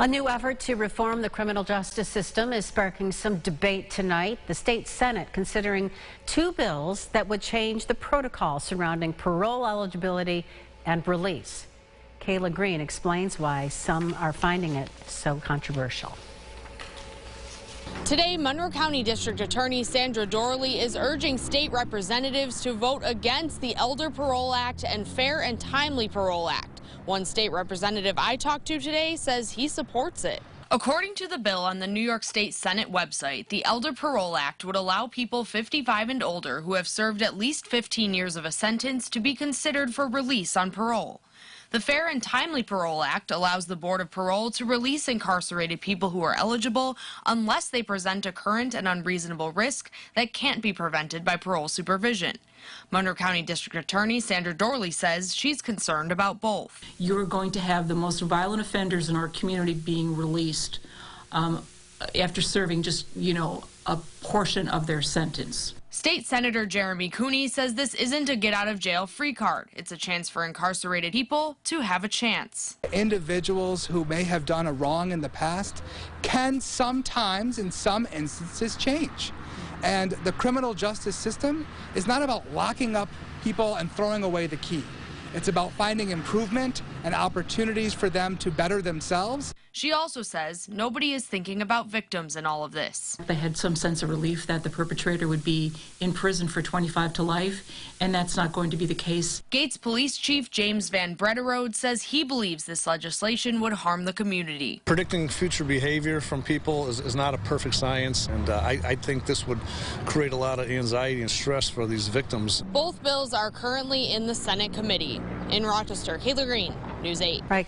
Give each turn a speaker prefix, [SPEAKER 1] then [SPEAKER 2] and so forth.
[SPEAKER 1] A new effort to reform the criminal justice system is sparking some debate tonight. The state Senate considering two bills that would change the protocol surrounding parole eligibility and release. Kayla Green explains why some are finding it so controversial.
[SPEAKER 2] Today, Monroe County District Attorney Sandra Doorley is urging state representatives to vote against the Elder Parole Act and Fair and Timely Parole Act. One state representative I talked to today says he supports it. According to the bill on the New York State Senate website, the Elder Parole Act would allow people 55 and older who have served at least 15 years of a sentence to be considered for release on parole. The Fair and Timely Parole Act allows the Board of Parole to release incarcerated people who are eligible unless they present a current and unreasonable risk that can't be prevented by parole supervision. Monroe County District Attorney Sandra Doorley says she's concerned about both.
[SPEAKER 3] You're going to have the most violent offenders in our community being released um, after serving just, you know, a portion of their sentence.
[SPEAKER 2] State Senator Jeremy Cooney says this isn't a get out of jail free card. It's a chance for incarcerated people to have a chance.
[SPEAKER 4] Individuals who may have done a wrong in the past can sometimes, in some instances, change. And the criminal justice system is not about locking up people and throwing away the key. It's about finding improvement and opportunities for them to better themselves.
[SPEAKER 2] She also says nobody is thinking about victims in all of this.
[SPEAKER 3] They had some sense of relief that the perpetrator would be in prison for 25 to life, and that's not going to be the case.
[SPEAKER 2] Gates Police Chief James Van Brederode says he believes this legislation would harm the community.
[SPEAKER 5] Predicting future behavior from people is, is not a perfect science, and uh, I, I think this would create a lot of anxiety and stress for these victims.
[SPEAKER 2] Both bills are currently in the Senate committee. In Rochester, Kayla Green, News 8.
[SPEAKER 1] Right.